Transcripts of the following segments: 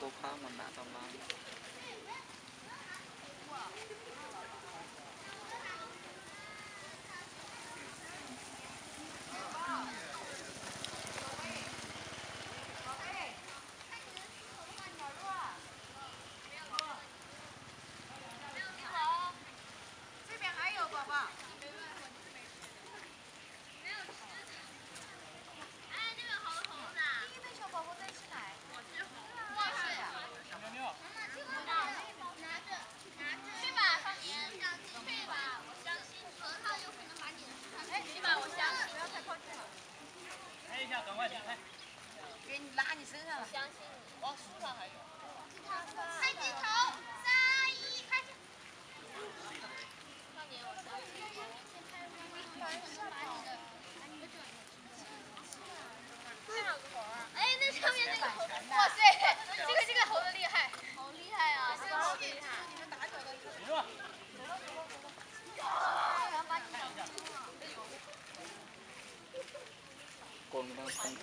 都夸我，打到吗？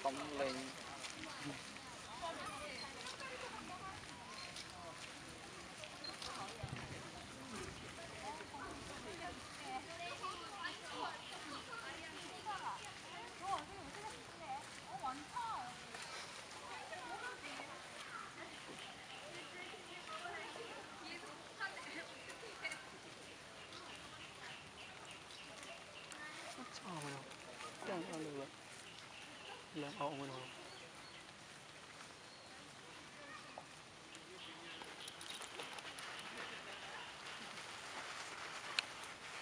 không không lên What's wrong with him? Don't know. Ilang aong ano.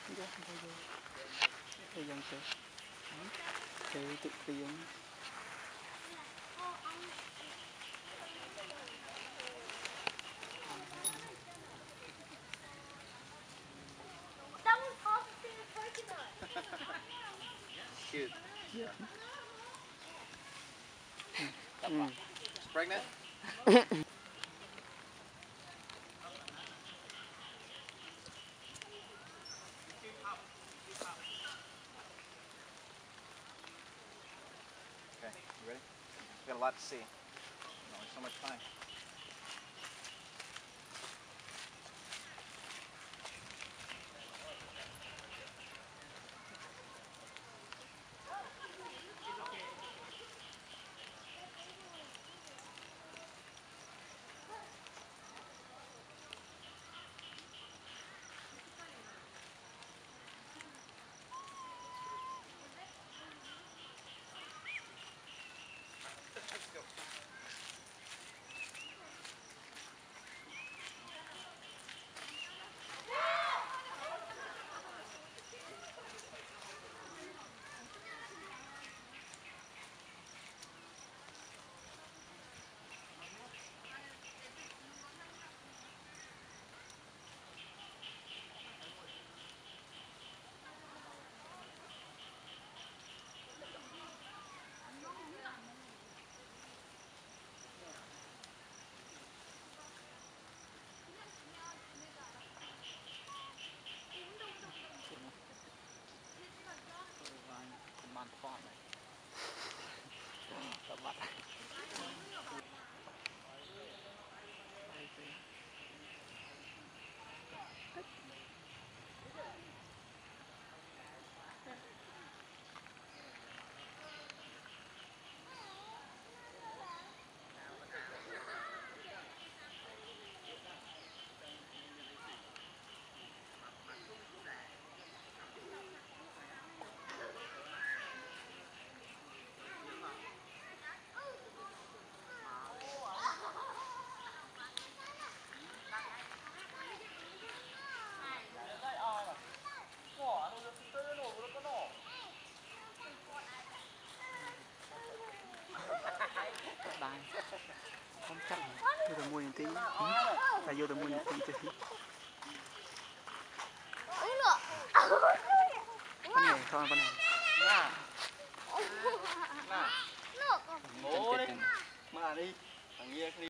Hindi ako ba yun? Ayan siya. Kaya ito, ayan. Mm. Pregnant? Okay, you ready? We've got a lot to see. Only so much time. aiuta muy difícil. Uno. Con này, con con